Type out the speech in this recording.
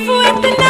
life with the